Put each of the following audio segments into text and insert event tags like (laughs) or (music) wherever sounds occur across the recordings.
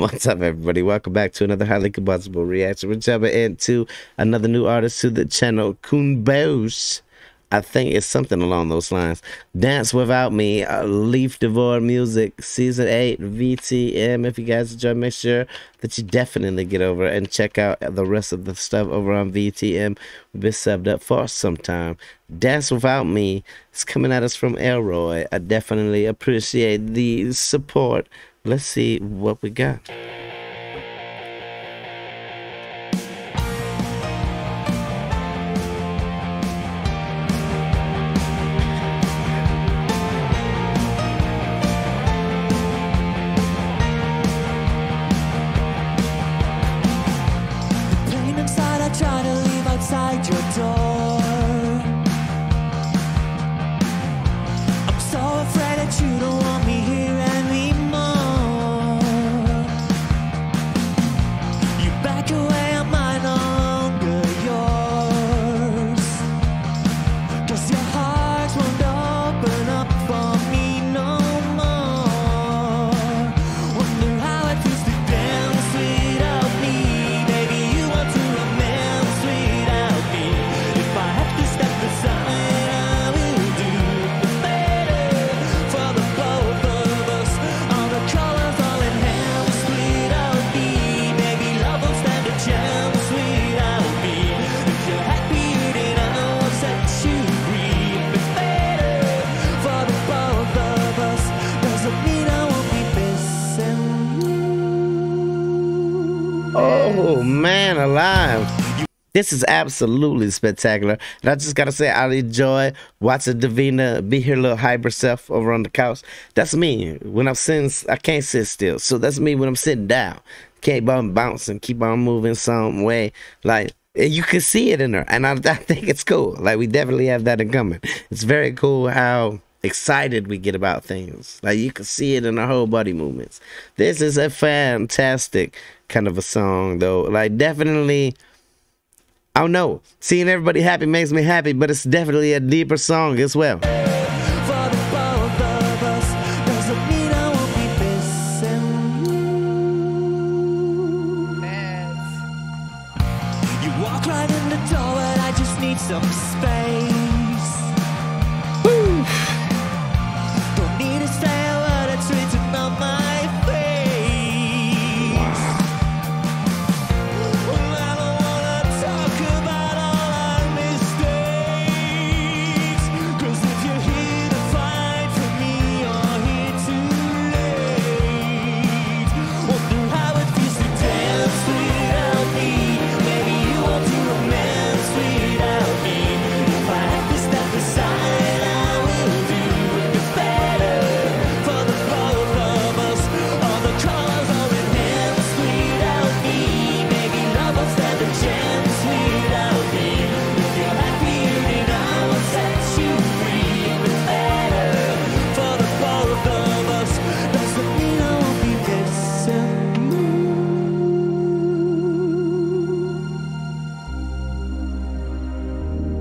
What's up, everybody? Welcome back to another highly combustible reaction. We're jumping into another new artist to the channel, Koen Buyse. I think it's something along those lines. Dance Without Me, uh, Liefde voor Muziek, Season 8, VTM. If you guys enjoy, make sure that you definitely get over and check out the rest of the stuff over on VTM. We've been subbed up for some time. Dance Without Me is coming at us from Elroy. I definitely appreciate the support. Let's see what we got. Pain inside, I try to leave outside your door. Oh man, alive. This is absolutely spectacular. And I just gotta say, I enjoy watching Davina be her little hyper self over on the couch. That's me. When I'm sitting, I can't sit still. So that's me when I'm sitting down. Keep on bouncing, keep on moving some way. Like, you can see it in her. And I, I think it's cool. Like, we definitely have that in common. It's very cool how excited we get about things. Like you can see it in our whole body movements. This is a fantastic kind of a song though. Like definitely I don't know. Seeing everybody happy makes me happy, but it's definitely a deeper song as well. For the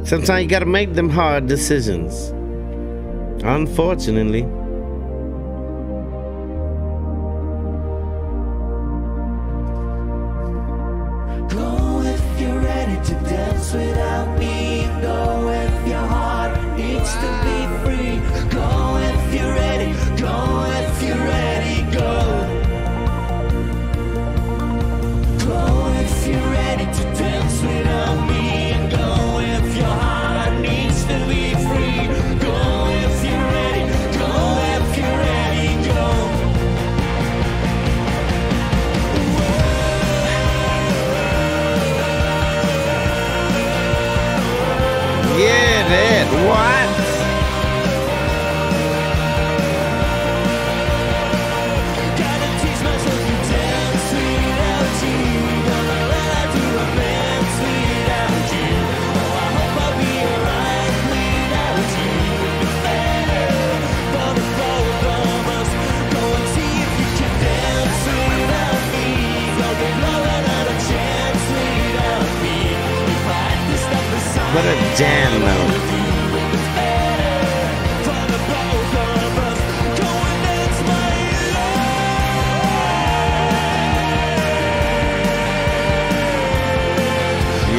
Sometimes you gotta make them hard decisions. Unfortunately. What a damn melody.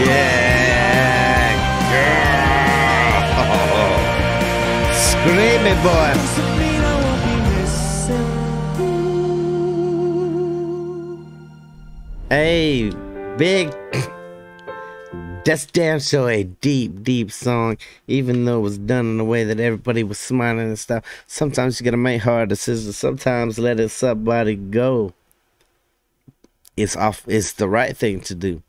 Yeah, girl. (laughs) Scream it, boy. Hey, big that's damn sure a deep, deep song, even though it was done in a way that everybody was smiling and stuff. Sometimes you gotta make hard decisions. Sometimes letting somebody go is off. It's the right thing to do.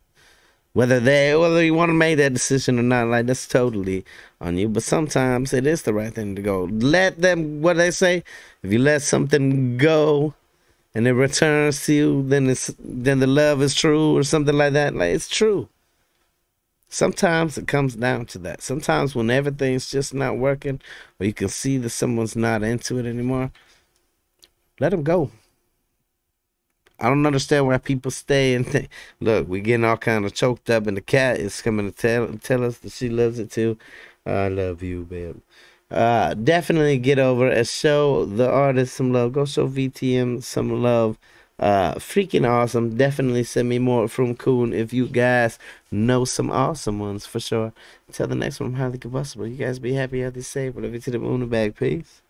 Whether they, whether you want to make that decision or not, like that's totally on you. But sometimes it is the right thing to go. Let them. What they say, if you let something go, and it returns to you, then it's then the love is true or something like that. Like it's true. Sometimes it comes down to that. Sometimes when everything's just not working, or you can see that someone's not into it anymore, let them go. I don't understand why people stay and think, look, we're getting all kind of choked up, and the cat is coming to tell tell us that she loves it too. I love you, babe. Uh, definitely get over it. Show the artist some love. Go show VTM some love. Uh, freaking awesome. Definitely send me more from Koen if you guys know some awesome ones for sure. Until the next one, I'm highly combustible. You guys be happy, healthy, safe. Whatever to the moon and back. Peace.